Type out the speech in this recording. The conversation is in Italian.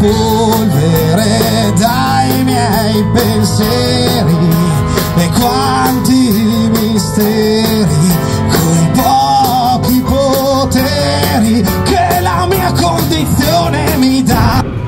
polvere dai miei pensieri e quanti misteri con pochi poteri che la mia condizione mi dà.